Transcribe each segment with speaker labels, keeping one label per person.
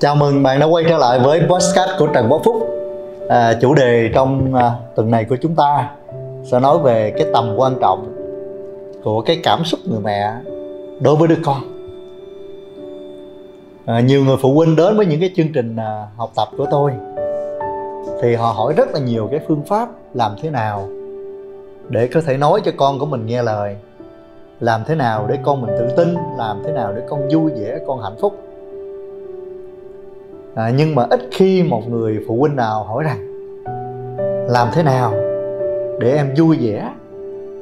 Speaker 1: Chào mừng bạn đã quay trở lại với podcast của Trần Quốc Phúc. À, Chủ đề trong à, tuần này của chúng ta sẽ nói về cái tầm quan trọng của cái cảm xúc người mẹ đối với đứa con. À, Nhiều người phụ huynh đến với những cái chương trình à, học tập của tôi Thì họ hỏi rất là nhiều cái phương pháp làm thế nào để có thể nói cho con của mình nghe lời làm thế nào để con mình tự tin làm thế nào để con vui vẻ con hạnh phúc à, nhưng mà ít khi một người phụ huynh nào hỏi rằng làm thế nào để em vui vẻ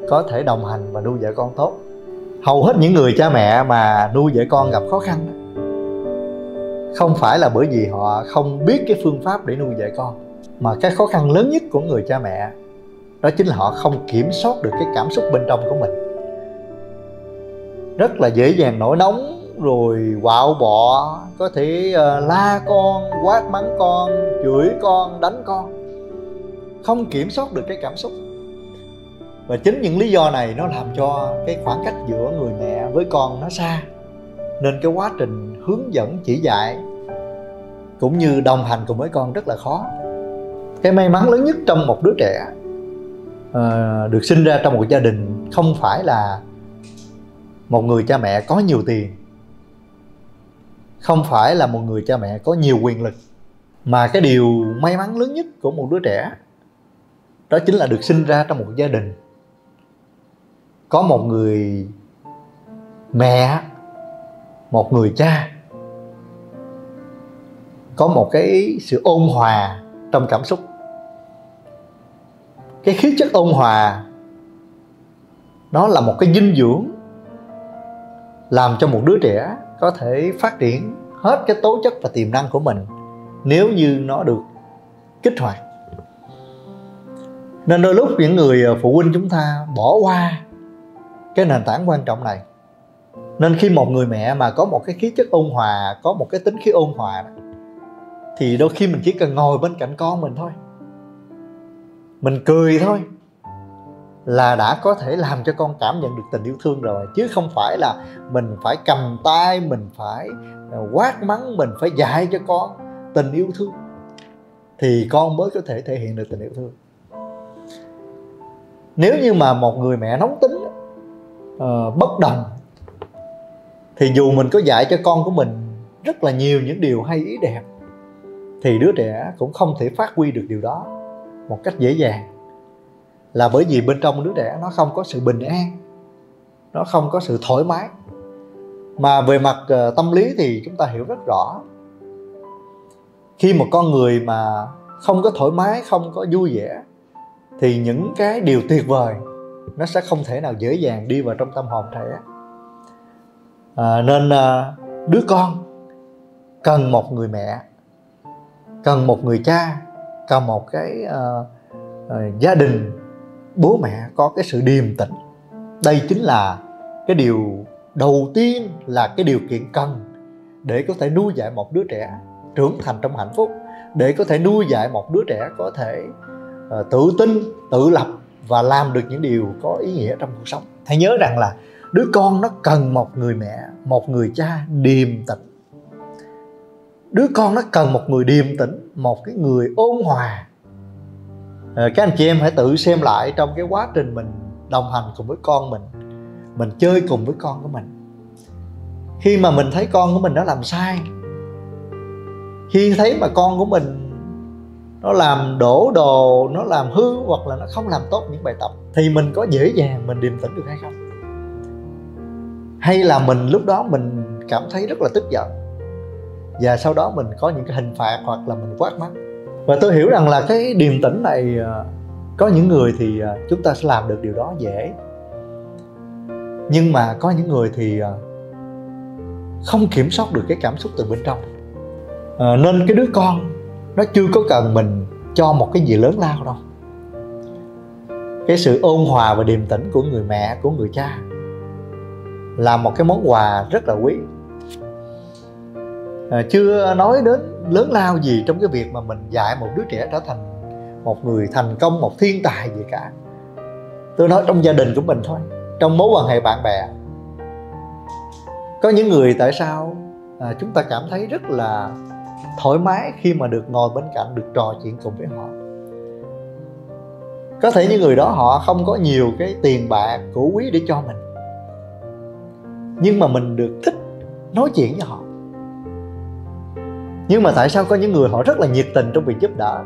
Speaker 1: có thể đồng hành và nuôi dạy con tốt? Hầu hết những người cha mẹ mà nuôi dạy con gặp khó khăn không phải là bởi vì họ không biết cái phương pháp để nuôi dạy con mà cái khó khăn lớn nhất của người cha mẹ đó chính là họ không kiểm soát được cái cảm xúc bên trong của mình. Rất là dễ dàng nổi nóng rồi quạo bọ có thể uh, la con quát mắng con chửi con đánh con. Không kiểm soát được cái cảm xúc. Và chính những lý do này nó làm cho cái khoảng cách giữa người mẹ với con nó xa. Nên cái quá trình hướng dẫn chỉ dạy cũng như đồng hành cùng với con rất là khó. Cái may mắn lớn nhất trong một đứa trẻ uh, được sinh ra trong một gia đình không phải là một người cha mẹ có nhiều tiền không phải là một người cha mẹ có nhiều quyền lực, mà cái điều may mắn lớn nhất của một đứa trẻ, đó chính là được sinh ra trong một gia đình. Có một người mẹ, một người cha, có một cái sự ôn hòa trong cảm xúc. Cái khí chất ôn hòa nó là một cái dinh dưỡng làm cho một đứa trẻ có thể phát triển hết cái tố chất và tiềm năng của mình nếu như nó được kích hoạt. Nên đôi lúc những người ờ, phụ huynh chúng ta bỏ qua cái nền tảng quan trọng này. Nên khi một người mẹ mà có một cái khí chất ôn hòa, có một cái tính khí ôn hòa thì đôi khi mình chỉ cần ngồi bên cạnh con mình thôi. Mình cười thôi là đã có thể làm cho con cảm nhận được tình yêu thương rồi. Chứ không phải là mình phải cầm tay mình phải à, quát mắng mình phải dạy cho con tình yêu thương. Thì con mới có thể thể hiện được tình yêu thương. Nếu như mà một người mẹ nóng tính uh, bất đồng thì dù mình có dạy cho con của mình rất là nhiều những điều hay ý đẹp thì đứa trẻ cũng không thể phát huy được điều đó một cách dễ dàng là bởi vì bên trong đứa trẻ nó không có sự bình an nó không có sự thoải mái. Mà về mặt ờ, tâm lý thì chúng ta hiểu rất rõ. Khi một con người mà không có thoải mái không có vui vẻ thì những cái điều tuyệt vời nó sẽ không thể nào dễ dàng đi vào trong tâm hồn trẻ. À, nên à, đứa con cần một người mẹ cần một người cha cần một cái à, à, gia đình bố mẹ có cái sự điềm tĩnh. Đây chính là cái điều đầu tiên là cái điều kiện cần để có thể nuôi dạy một đứa trẻ trưởng thành trong hạnh phúc để có thể nuôi dạy một đứa trẻ có thể uh, tự tin tự lập và làm được những điều có ý nghĩa trong cuộc sống. Hãy nhớ rằng là đứa con nó cần một người mẹ một người cha điềm tĩnh. Đứa con nó cần một người điềm tĩnh một cái người ôn hòa Ờ, các anh chị em hãy tự xem lại trong cái quá trình mình đồng hành cùng với con mình mình chơi cùng với con của mình. Khi mà mình thấy con của mình nó làm sai, khi thấy mà con của mình nó làm đổ đồ, nó làm hư hoặc là nó không làm tốt những bài tập thì mình có dễ dàng mình điềm tĩnh được hay không? Hay là mình lúc đó mình cảm thấy rất là tức giận và sau đó mình có những cái hình phạt hoặc là mình quát mắng? Và tôi hiểu rằng là cái điềm tĩnh này à, có những người thì à, chúng ta sẽ làm được điều đó dễ. Nhưng mà có những người thì à, không kiểm soát được cái cảm xúc từ bên trong. À, nên cái đứa con nó chưa có cần mình cho một cái gì lớn lao đâu. Cái sự ôn hòa và điềm tĩnh của người mẹ của người cha là một cái món quà rất là quý à, chưa nói đến lớn lao gì trong cái việc mà mình dạy một đứa trẻ trở thành một người thành công một thiên tài gì cả. Tôi nói trong gia đình của mình thôi trong mối quan hệ bạn bè. Có những người tại sao à, chúng ta cảm thấy rất là thoải mái khi mà được ngồi bên cạnh được trò chuyện cùng với họ. Có thể những người đó họ không có nhiều cái tiền bạc cổ quý để cho mình. Nhưng mà mình được thích nói chuyện với họ nhưng mà tại sao có những người họ rất là nhiệt tình trong việc giúp đỡ?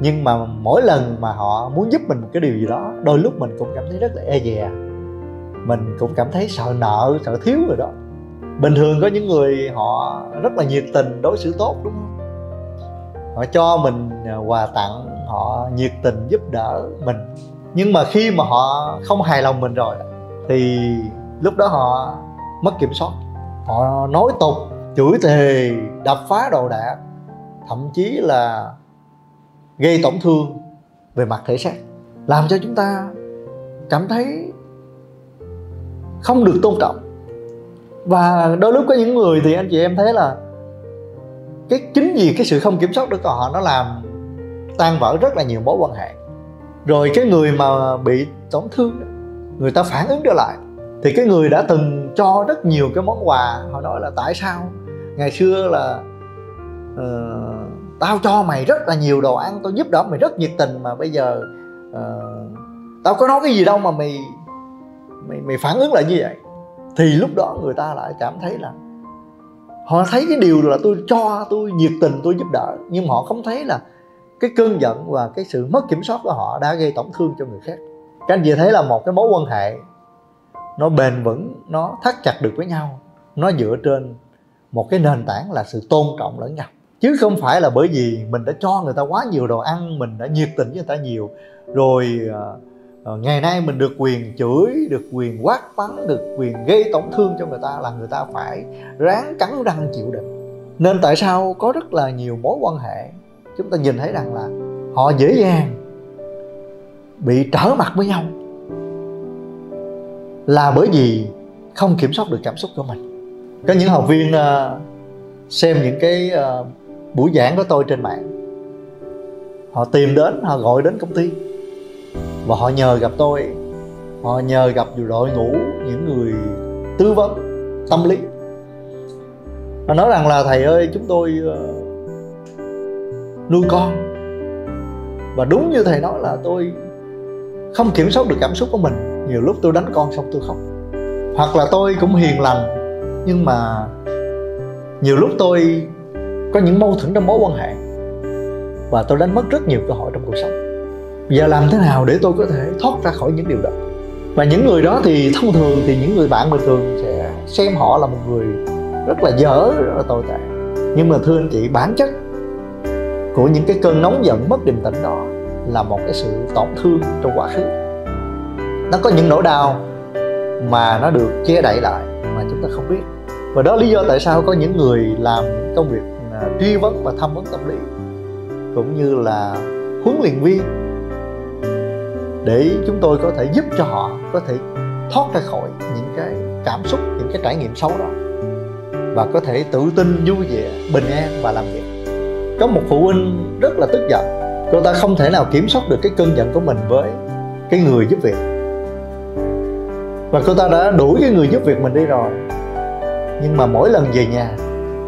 Speaker 1: Nhưng mà mỗi lần mà họ muốn giúp mình một cái điều gì đó, đôi lúc mình cũng cảm thấy rất là e dè. Mình cũng cảm thấy sợ nợ, sợ thiếu rồi đó. Bình thường có những người họ rất là nhiệt tình đối xử tốt, đúng không? Họ cho mình à, quà tặng, họ nhiệt tình giúp đỡ mình. Nhưng mà khi mà họ không hài lòng mình rồi, thì lúc đó họ mất kiểm soát. Họ nói tục chửi thề, đập phá đồ đạc, thậm chí là gây tổn thương về mặt thể xác, làm cho chúng ta cảm thấy không được tôn trọng. Và đôi lúc có những người thì anh chị em thấy là cái chính vì cái sự không kiểm soát được của họ, nó làm tan vỡ rất là nhiều mối quan hệ. Rồi cái người mà bị tổn thương người ta phản ứng trở lại, thì cái người đã từng cho rất nhiều cái món quà, họ nói là tại sao ngày xưa là uh, tao cho mày rất là nhiều đồ ăn tao giúp đỡ mày rất nhiệt tình mà bây giờ uh, tao có nói cái gì đâu mà mày mày mày phản ứng lại như vậy. Thì lúc đó người ta lại cảm thấy là họ thấy cái điều là tôi cho tôi nhiệt tình tôi giúp đỡ nhưng họ không thấy là cái cơn giận và cái sự mất kiểm soát của họ đã gây tổn thương cho người khác. Các anh chị thấy là một cái mối quan hệ nó bền vững nó thắt chặt được với nhau nó dựa trên một cái nền tảng là sự tôn trọng lẫn nhau. Chứ không phải là bởi vì mình đã cho người ta quá nhiều đồ ăn mình đã nhiệt tình với người ta nhiều rồi uh, ngày nay mình được quyền chửi được quyền quát mắng được quyền gây tổn thương cho người ta là người ta phải ráng cắn răng chịu đựng. Nên tại sao có rất là nhiều mối quan hệ chúng ta nhìn thấy rằng là họ dễ dàng bị trở mặt với nhau là bởi vì không kiểm soát được cảm xúc của mình có những học viên uh, xem những cái uh, buổi giảng của tôi trên mạng. Họ tìm đến họ gọi đến công ty. Và họ nhờ gặp tôi. Họ nhờ gặp đội ngũ những người tư vấn tâm lý. Họ nói rằng là thầy ơi chúng tôi ờ, nuôi con. Và đúng như thầy nói là tôi không kiểm soát được cảm xúc của mình. Nhiều lúc tôi đánh con xong tôi khóc. Hoặc là tôi cũng hiền lành nhưng mà nhiều lúc tôi có những mâu thuẫn trong mối quan hệ và tôi đánh mất rất nhiều cơ hội trong cuộc sống. Giờ làm thế nào để tôi có thể thoát ra khỏi những điều đó? Và những người đó thì thông thường thì những người bạn bình thường sẽ xem họ là một người rất là dở rất là tồi tệ. Nhưng mà thưa anh chị, bản chất của những cái cơn nóng giận mất điềm tĩnh đó là một cái sự tổn thương trong quá khứ. Nó có những nỗi đau mà nó được che đậy lại mà chúng ta không biết. Và đó lý do tại sao có những người làm những công việc à, truy vấn và thăm vấn tâm lý, cũng như là huấn luyện viên, để chúng tôi có thể giúp cho họ có thể thoát ra khỏi những cái cảm xúc, những cái trải nghiệm xấu đó, và có thể tự tin, vui vẻ, bình an và làm việc. Có một phụ huynh rất là tức giận. Cô ta không thể nào kiểm soát được cái cơn giận của mình với cái người giúp việc và cô ta đã đuổi cái người giúp việc mình đi rồi. Nhưng mà mỗi lần về nhà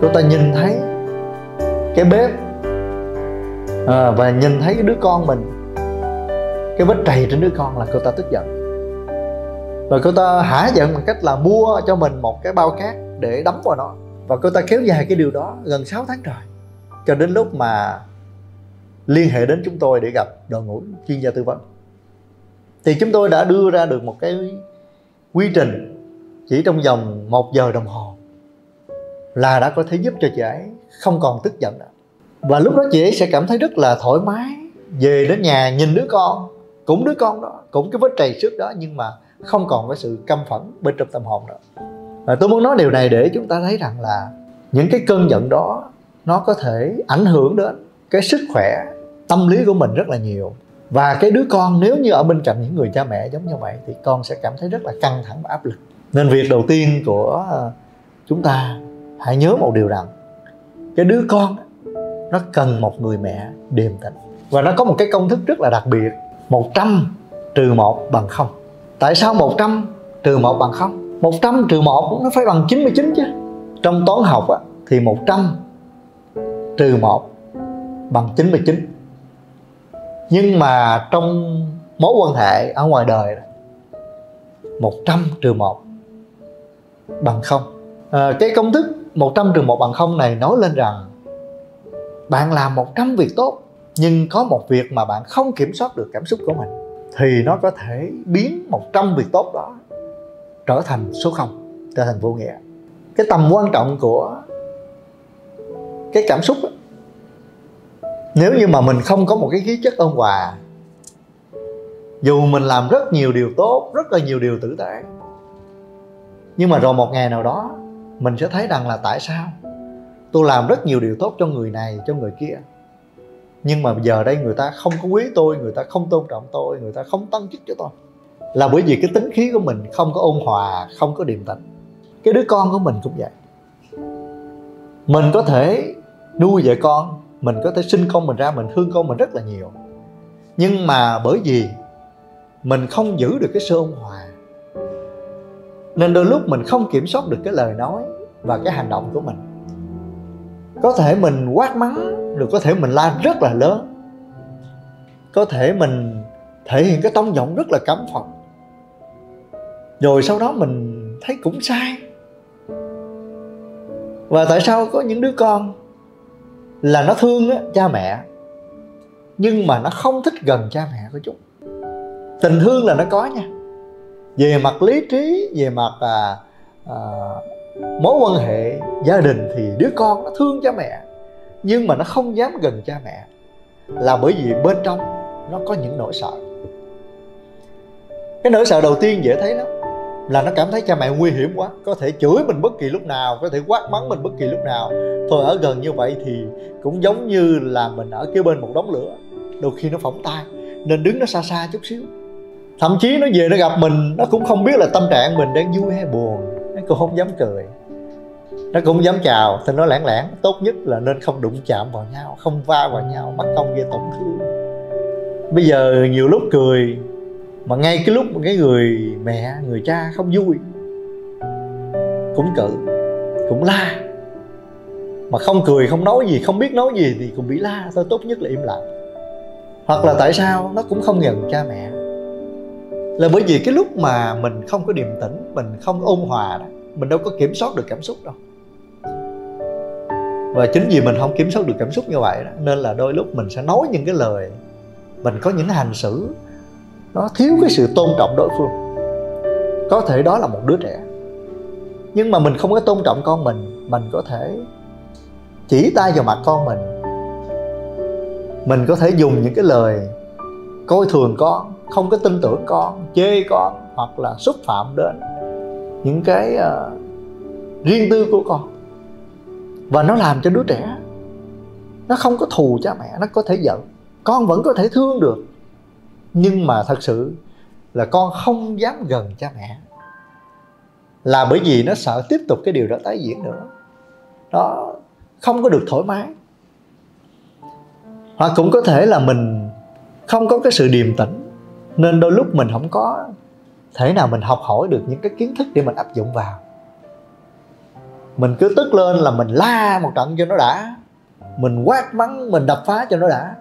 Speaker 1: cô ta nhìn thấy cái bếp à, và nhìn thấy cái đứa con mình. Cái vết trầy trên đứa con là cô ta tức giận. Và cô ta hả giận bằng cách là mua cho mình một cái bao cát để đóng vào nó. Và cô ta kéo dài cái điều đó gần 6 tháng trời cho đến lúc mà liên hệ đến chúng tôi để gặp đội ngũ chuyên gia tư vấn. Thì chúng tôi đã đưa ra được một cái quy trình chỉ trong vòng một giờ đồng hồ là đã có thể giúp cho chị ấy không còn tức giận nữa. Và lúc đó chị ấy sẽ cảm thấy rất là thoải mái, về đến nhà nhìn đứa con, cũng đứa con đó, cũng cái vết trầy trước đó nhưng mà không còn cái sự căm phẫn bên trong tâm hồn nữa. Và tôi muốn nói điều này để chúng ta thấy rằng là những cái cơn giận đó nó có thể ảnh hưởng đến cái sức khỏe, tâm lý của mình rất là nhiều và cái đứa con nếu như ở bên cạnh những người cha mẹ giống như vậy thì con sẽ cảm thấy rất là căng thẳng và áp lực. Nên việc đầu tiên của ờ, chúng ta hãy nhớ một điều rằng cái đứa con nó cần một người mẹ điềm tĩnh. Và nó có một cái công thức rất là đặc biệt 100 trừ 1 bằng 0 Tại sao 100 trừ 1 bằng 0? 100 trừ 1 nó phải bằng 99 chứ. Trong toán học á, thì 100 trừ 1 bằng 99 nhưng mà trong mối quan hệ ở ngoài đời 100 trừ 1 bằng 0 à, ờ, cái công thức 100 trừ 1 bằng 0 này nói lên rằng bạn làm 100 việc tốt nhưng có một việc mà bạn không kiểm soát được cảm xúc của mình thì nó có thể biến 100 việc tốt đó trở thành số 0 trở thành vô nghĩa. Cái tầm quan trọng của cái cảm xúc ấy, nếu như mà mình không có một cái khí chất ôn hòa, dù mình làm rất nhiều điều tốt, rất là nhiều điều tử tế, nhưng mà rồi một ngày nào đó, mình sẽ thấy rằng là tại sao? Tôi làm rất nhiều điều tốt cho người này, cho người kia. Nhưng mà giờ đây người ta không có quý tôi, người ta không tôn trọng tôi, người ta không tăng chức cho tôi. Là bởi vì cái tính khí của mình không có ôn hòa, không có điềm tĩnh. Cái đứa con của mình cũng vậy. Mình có thể nuôi dạy con mình có thể sinh con mình ra, mình thương con mình rất là nhiều. Nhưng mà bởi vì mình không giữ được cái sự ôn hòa, nên đôi lúc mình không kiểm soát được cái lời nói và cái hành động của mình. Có thể mình quát mắng rồi có thể mình la rất là lớn. Có thể mình thể hiện cái tông giọng rất là cấm phật rồi sau đó mình thấy cũng sai. Và tại sao có những đứa con là nó thương á, cha mẹ. Nhưng mà nó không thích gần cha mẹ của chúng. Tình thương là nó có nha. Về mặt lý trí về mặt à, à, mối quan hệ gia đình thì đứa con nó thương cha mẹ. Nhưng mà nó không dám gần cha mẹ là bởi vì bên trong nó có những nỗi sợ. Cái nỗi sợ đầu tiên dễ thấy lắm là nó cảm thấy cha mẹ nguy hiểm quá, có thể chửi mình bất kỳ lúc nào, có thể quát mắng mình bất kỳ lúc nào. Thôi ở gần như vậy thì cũng giống như là mình ở kế bên một đống lửa, đôi khi nó phỏng tay, nên đứng nó xa xa chút xíu. Thậm chí nó về nó gặp mình, nó cũng không biết là tâm trạng mình đang vui hay buồn, nó cũng không dám cười. Nó cũng dám chào, thì nó lãng lãng tốt nhất là nên không đụng chạm vào nhau, không va vào nhau mắc công gây tổn thương. Bây giờ nhiều lúc cười mà ngay cái lúc mà cái người mẹ, người cha không vui, cũng cự, cũng la. Mà không cười, không nói gì, không biết nói gì thì cũng bị la, thôi tốt nhất là im lặng. Hoặc là tại sao nó cũng không nhận cha mẹ. Là bởi vì cái lúc mà mình không có điềm tĩnh, mình không ôn hòa đó, mình đâu có kiểm soát được cảm xúc đâu. Và chính vì mình không kiểm soát được cảm xúc như vậy đó, nên là đôi lúc mình sẽ nói những cái lời, mình có những hành xử nó thiếu cái sự tôn trọng đối phương. Có thể đó là một đứa trẻ. Nhưng mà mình không có tôn trọng con mình mình có thể chỉ tay vào mặt con mình. Mình có thể dùng những cái lời coi thường con không có tin tưởng con chê con hoặc là xúc phạm đến những cái uh, riêng tư của con. Và nó làm cho đứa trẻ nó không có thù cha mẹ nó có thể giận. Con vẫn có thể thương được nhưng mà thật sự là con không dám gần cha mẹ. Là bởi vì nó sợ tiếp tục cái điều đó tái diễn nữa. Nó không có được thoải mái. Hoặc cũng có thể là mình không có cái sự điềm tĩnh, nên đôi lúc mình không có thể nào mình học hỏi được những cái kiến thức để mình áp dụng vào. Mình cứ tức lên là mình la một trận cho nó đã. Mình quát mắng, mình đập phá cho nó đã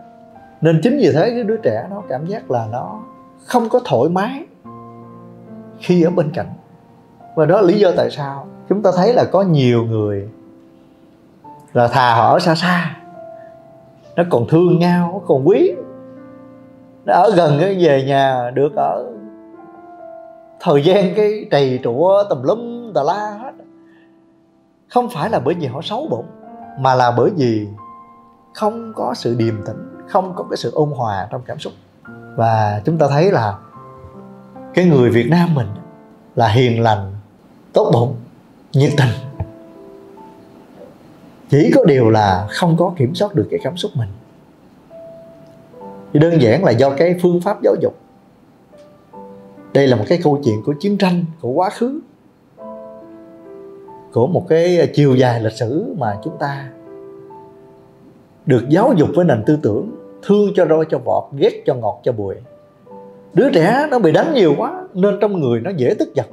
Speaker 1: nên chính vì thế cái đứa trẻ nó cảm giác là nó không có thoải mái khi ở bên cạnh. Và đó là lý do tại sao chúng ta thấy là có nhiều người là thà họ ở xa xa, nó còn thương nhau, nó còn quý. Nó ở gần cái về nhà được ở thời gian cái trầy trụa tùm lum tà la hết. Không phải là bởi vì họ xấu bụng, mà là bởi vì không có sự điềm tĩnh không có cái sự ôn hòa trong cảm xúc. Và chúng ta thấy là cái người Việt Nam mình là hiền lành, tốt bụng, nhiệt tình. Chỉ có điều là không có kiểm soát được cái cảm xúc mình. Thì đơn giản là do cái phương pháp giáo dục. Đây là một cái câu chuyện của chiến tranh, của quá khứ, của một cái chiều dài lịch sử mà chúng ta được giáo dục với nền tư tưởng thương cho roi, cho vọt, ghét cho ngọt, cho bùi. Đứa trẻ nó bị đánh nhiều quá, nên trong người nó dễ tức giận.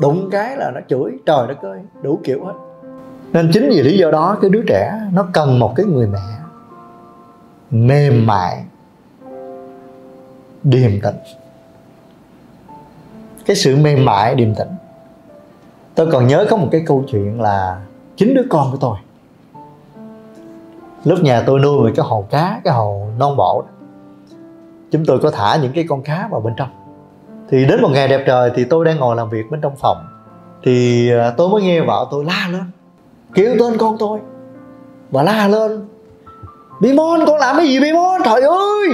Speaker 1: Đụng cái là nó chửi, trời đất ơi, đủ kiểu hết. Nên chính vì lý do đó, cái đứa trẻ nó cần một cái người mẹ mềm mại, điềm tĩnh. Cái sự mềm mại, điềm tĩnh. Tôi còn nhớ có một cái câu chuyện là chính đứa con của tôi lúc nhà tôi nuôi một cái hồ cá, cái hồ non bộ đó. chúng tôi có thả những cái con cá vào bên trong. Thì đến một ngày đẹp trời thì tôi đang ngồi làm việc bên trong phòng. Thì à, tôi mới nghe vợ tôi la lên, kêu tên con tôi. Và la lên Bimon con làm cái gì Bimon trời ơi!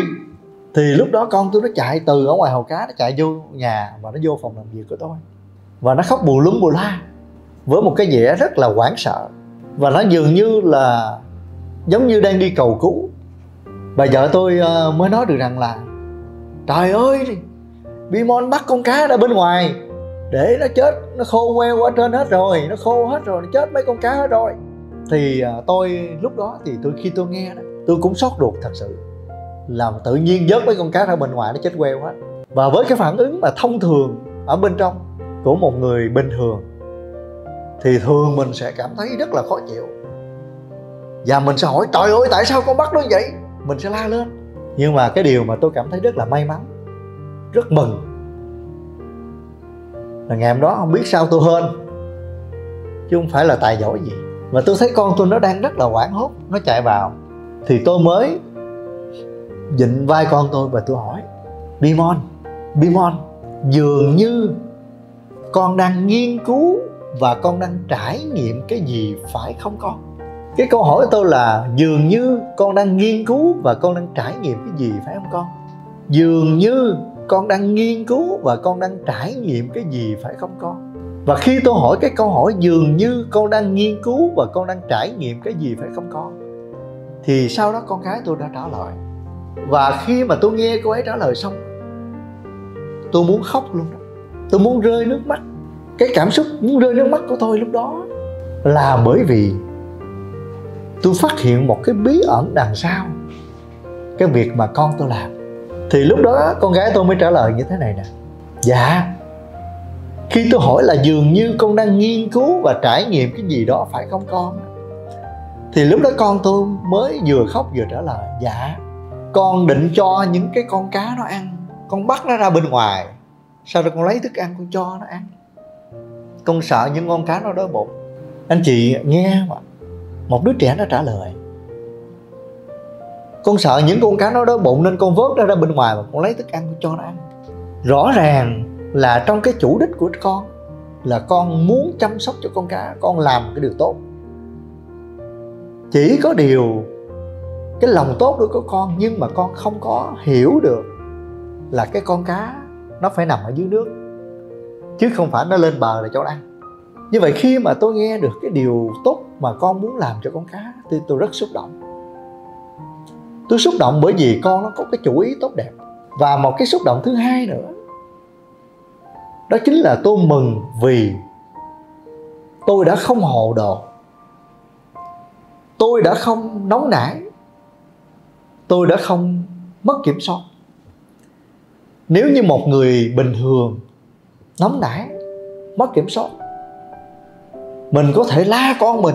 Speaker 1: Thì lúc đó con tôi nó chạy từ ở ngoài hồ cá, nó chạy vô nhà và nó vô phòng làm việc của tôi. Và nó khóc bù lúng bù la với một cái vẻ rất là hoảng sợ. Và nó dường như là giống như đang đi cầu cứu. Bà vợ tôi ờ, mới nói được rằng là, trời ơi, Bimon bắt con cá ra bên ngoài, để nó chết, nó khô queo ở trên hết rồi, nó khô hết rồi, nó chết mấy con cá hết rồi. Thì ờ, tôi, lúc đó thì tôi, khi tôi nghe đó, tôi cũng sót ruột thật sự làm tự nhiên vớt mấy con cá ra bên ngoài nó chết queo hết. Và với cái phản ứng mà thông thường ở bên trong của một người bình thường, thì thường mình sẽ cảm thấy rất là khó chịu và mình sẽ hỏi, trời ơi, tại sao con bắt nó vậy? Mình sẽ la lên. Nhưng mà cái điều mà tôi cảm thấy rất là may mắn, rất mừng, là ngày hôm đó không biết sao tôi hên. Chứ không phải là tài giỏi gì. Và tôi thấy con tôi nó đang rất là hoảng hốt, nó chạy vào. Thì tôi mới dịnh vai con tôi và tôi hỏi, Bimon Bimon, dường như con đang nghiên cứu và con đang trải nghiệm cái gì phải không con? Cái câu hỏi của tôi là, dường như con đang nghiên cứu và con đang trải nghiệm cái gì, phải không con? Dường như con đang nghiên cứu và con đang trải nghiệm cái gì, phải không con? Và khi tôi hỏi cái câu hỏi, dường như con đang nghiên cứu và con đang trải nghiệm cái gì, phải không con? Thì sau đó con gái tôi đã trả lời. Và khi mà tôi nghe cô ấy trả lời xong, tôi muốn khóc luôn đó. Tôi muốn rơi nước mắt. Cái cảm xúc muốn rơi nước mắt của tôi lúc đó là bởi vì tôi phát hiện một cái bí ẩn đằng sau cái việc mà con tôi làm. Thì lúc đó con gái tôi mới trả lời như thế này nè. Dạ khi tôi hỏi là dường như con đang nghiên cứu và trải nghiệm cái gì đó phải không con? Thì lúc đó con tôi mới vừa khóc vừa trả lời dạ con định cho những cái con cá nó ăn. Con bắt nó ra bên ngoài. Sau đó con lấy thức ăn con cho nó ăn. Con sợ những con cá nó đói bụng. Anh chị nghe mà một đứa trẻ nó trả lời, con sợ những con cá nó đói bụng nên con vớt nó ra bên ngoài và con lấy thức ăn con cho nó ăn. Rõ ràng là trong cái chủ đích của con là con muốn chăm sóc cho con cá, con làm cái điều tốt. Chỉ có điều cái lòng tốt đối của con nhưng mà con không có hiểu được là cái con cá nó phải nằm ở dưới nước, chứ không phải nó lên bờ là cho nó ăn như vậy khi mà tôi nghe được cái điều tốt mà con muốn làm cho con cá, thì tôi rất xúc động. Tôi xúc động bởi vì con nó có cái chủ ý tốt đẹp. Và một cái xúc động thứ hai nữa, đó chính là tôi mừng vì tôi đã không hồ đồ. Tôi đã không nóng nảy. Tôi đã không mất kiểm soát. Nếu như một người bình thường, nóng nảy, mất kiểm soát mình có thể la con mình.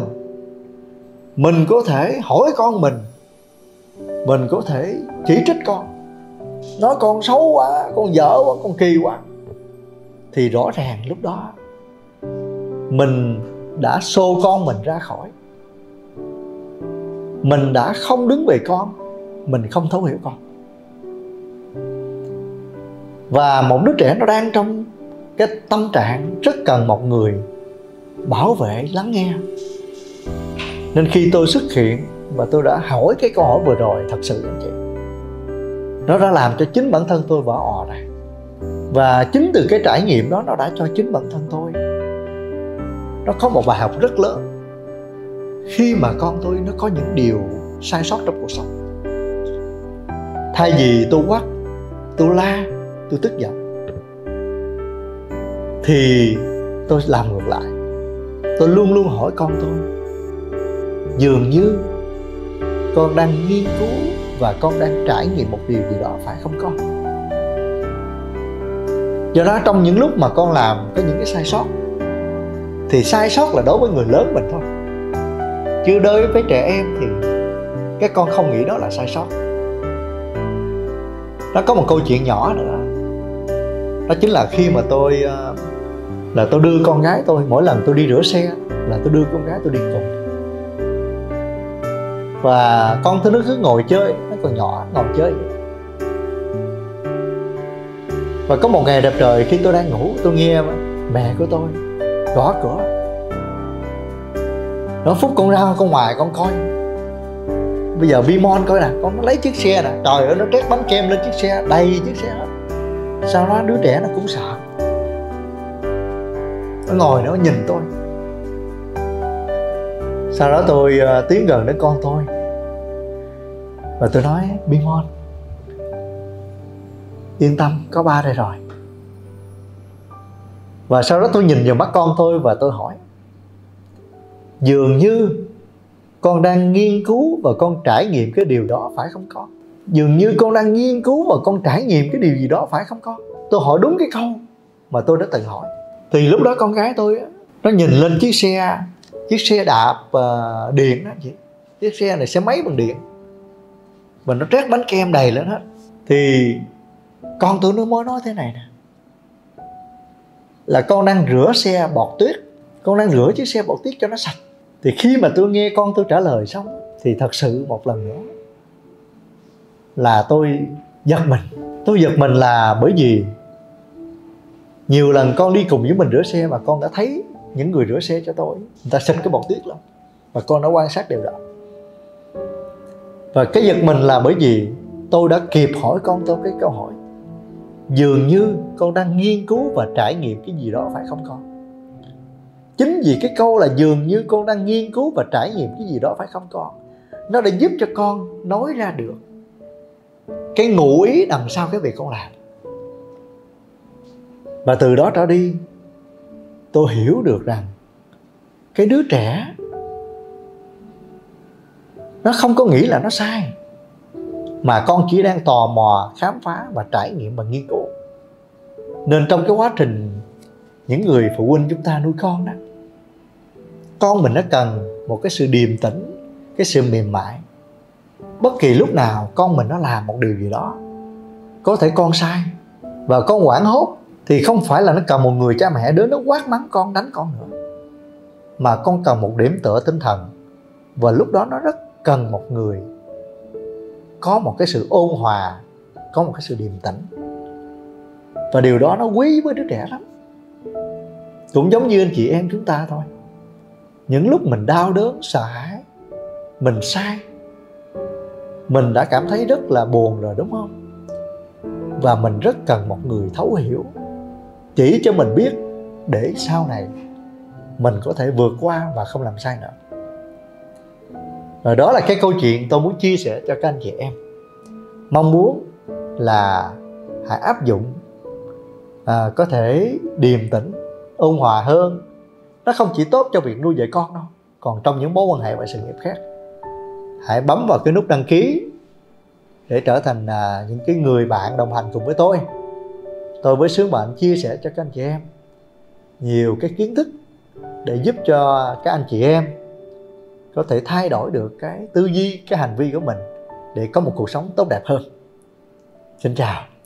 Speaker 1: Mình có thể hỏi con mình. Mình có thể chỉ trích con. Nói con xấu quá, con dở quá, con kỳ quá. Thì rõ ràng lúc đó, mình đã xô con mình ra khỏi. Mình đã không đứng về con, mình không thấu hiểu con. Và một đứa trẻ nó đang trong cái tâm trạng rất cần một người bảo vệ, lắng nghe. Nên khi tôi xuất hiện và tôi đã hỏi cái câu hỏi vừa rồi, thật sự anh chị nó đã làm cho chính bản thân tôi vỡ ò này và chính từ cái trải nghiệm đó, nó đã cho chính bản thân tôi. Nó có một bài học rất lớn. Khi mà con tôi, nó có những điều sai sót trong cuộc sống. Thay vì tôi quát tôi la, tôi tức giận, thì tôi làm ngược lại tôi luôn luôn hỏi con tôi. Dường như con đang nghiên cứu và con đang trải nghiệm một điều gì đó, phải không con? Do đó trong những lúc mà con làm có những cái sai sót, thì sai sót là đối với người lớn mình thôi. Chứ đối với trẻ em thì các con không nghĩ đó là sai sót. Nó có một câu chuyện nhỏ nữa. Đó chính là khi mà tôi ờ, là tôi đưa con gái tôi, mỗi lần tôi đi rửa xe là tôi đưa con gái tôi đi cùng. Và con tôi nó cứ ngồi chơi, nó còn nhỏ, ngồi chơi và có một ngày đẹp trời khi tôi đang ngủ, tôi nghe mẹ của tôi gõ cửa. Nó phút con ra, con ngoài, con coi. Bây giờ Vimon coi nè, con nó lấy chiếc xe nè. Trời ơi, nó trét bánh kem lên chiếc xe, đầy chiếc xe hết. Sau đó đứa trẻ nó cũng sợ nó ngồi nó nhìn tôi. Sau đó tôi uh, tiến gần đến con tôi. Và tôi nói Bimon yên tâm có ba đây rồi. Và sau đó tôi nhìn vào mắt con tôi và tôi hỏi dường như con đang nghiên cứu và con trải nghiệm cái điều đó phải không con? Dường như con đang nghiên cứu và con trải nghiệm cái điều gì đó phải không con? Tôi hỏi đúng cái câu mà tôi đã từng hỏi thì lúc đó con gái tôi nó nhìn lên chiếc xe chiếc xe đạp uh, điện đó chị. Chiếc xe này xe máy bằng điện. Mà nó trét bánh kem đầy lên hết. Thì con tôi nó mới nói thế này nè. Là con đang rửa xe bọt tuyết. Con đang rửa chiếc xe bọt tuyết cho nó sạch. Thì khi mà tôi nghe con tôi trả lời xong thì thật sự một lần nữa là tôi giật mình. Tôi giật mình là bởi vì nhiều lần con đi cùng với mình rửa xe mà con đã thấy những người rửa xe cho tôi. Người ta xin cái bọt tuyết lắm. Và con đã quan sát điều đó. Và cái giật mình là bởi vì tôi đã kịp hỏi con tôi cái câu hỏi. Dường như con đang nghiên cứu và trải nghiệm cái gì đó, phải không con? Chính vì cái câu là dường như con đang nghiên cứu và trải nghiệm cái gì đó, phải không con? Nó đã giúp cho con nói ra được cái ngụ ý đằng sau cái việc con làm và từ đó trở đi, tôi hiểu được rằng cái đứa trẻ nó không có nghĩ là nó sai, mà con chỉ đang tò mò khám phá và trải nghiệm và nghiên cứu. Nên trong cái quá trình những người phụ huynh chúng ta nuôi con đó, con mình nó cần một cái sự điềm tĩnh, cái sự mềm mại. Bất kỳ lúc nào con mình nó làm một điều gì đó, có thể con sai và con quảng hốt thì không phải là nó cần một người cha mẹ đến nó quát mắng con, đánh con nữa. Mà con cần một điểm tựa tinh thần. Và lúc đó nó rất cần một người có một cái sự ôn hòa, có một cái sự điềm tĩnh. Và điều đó nó quý với đứa trẻ lắm. Cũng giống như anh chị em chúng ta thôi. Những lúc mình đau đớn, sợ hãi, mình sai, mình đã cảm thấy rất là buồn rồi, đúng không? Và mình rất cần một người thấu hiểu chỉ cho mình biết để sau này mình có thể vượt qua và không làm sai nữa. Và đó là cái câu chuyện tôi muốn chia sẻ cho các anh chị em. Mong muốn là hãy áp dụng à, có thể điềm tĩnh ôn hòa hơn. Nó không chỉ tốt cho việc nuôi dạy con đâu còn trong những mối quan hệ và sự nghiệp khác. Hãy bấm vào cái nút đăng ký để trở thành à, những cái người bạn đồng hành cùng với tôi tôi với sứ mệnh chia sẻ cho các anh chị em. Nhiều cái kiến thức để giúp cho các anh chị em có thể thay đổi được cái tư duy, cái hành vi của mình để có một cuộc sống tốt đẹp hơn. Xin chào.